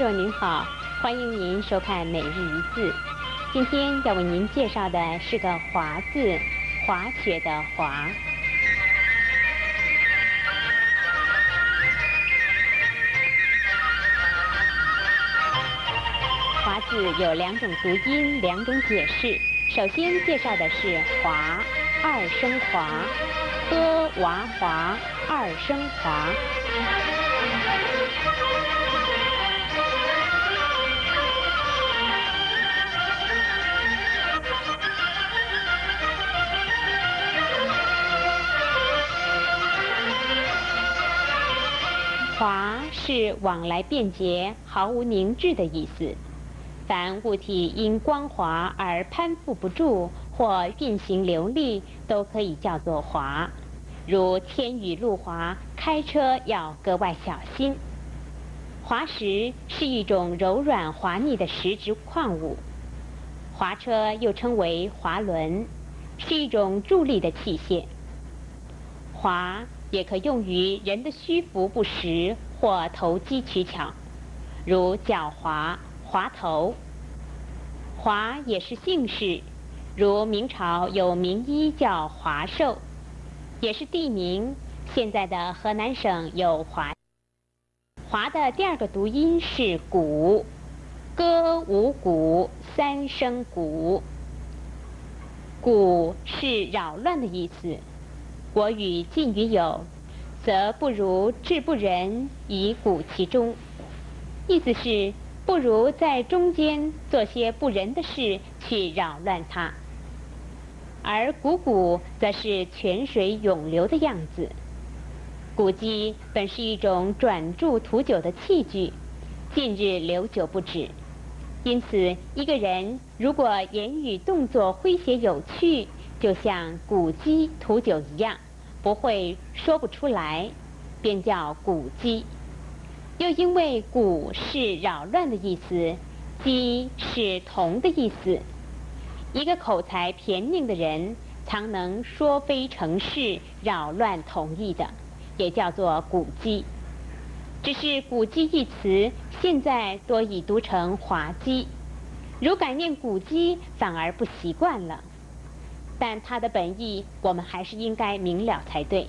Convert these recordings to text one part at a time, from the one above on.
各位您好，欢迎您收看每日一字。今天要为您介绍的是个“滑”字，滑雪的“滑”。滑字有两种读音，两种解释。首先介绍的是“滑”，二声“滑”，呵娃滑，二声“滑”。滑是往来便捷、毫无凝滞的意思。凡物体因光滑而攀附不住或运行流利，都可以叫做滑。如天雨路滑，开车要格外小心。滑石是一种柔软滑腻的石质矿物。滑车又称为滑轮，是一种助力的器械。滑。也可用于人的虚浮不实或投机取巧，如狡猾、滑头。华也是姓氏，如明朝有名医叫华寿，也是地名。现在的河南省有华。华的第二个读音是鼓，歌舞鼓三声鼓。鼓是扰乱的意思。我与近语有，则不如志不仁以古其中，意思是不如在中间做些不仁的事去扰乱它。而鼓鼓则是泉水涌流的样子。鼓机本是一种转注吐酒的器具，近日流酒不止，因此一个人如果言语动作诙谐有趣。就像古鸡吐酒一样，不会说不出来，便叫古鸡。又因为古是扰乱的意思，鸡是同的意思。一个口才偏佞的人，常能说非成是，扰乱同意的，也叫做古鸡。只是古鸡一词，现在多已读成滑稽，如改念古鸡，反而不习惯了。但它的本意，我们还是应该明了才对。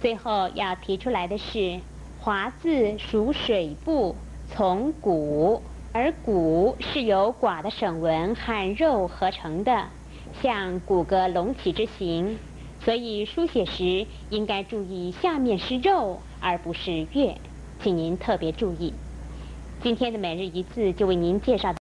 最后要提出来的是，“华”字属水部，从“骨”，而“骨”是由“寡”的省纹和肉合成的，像骨骼隆起之形，所以书写时应该注意下面是肉，而不是月，请您特别注意。今天的每日一字就为您介绍。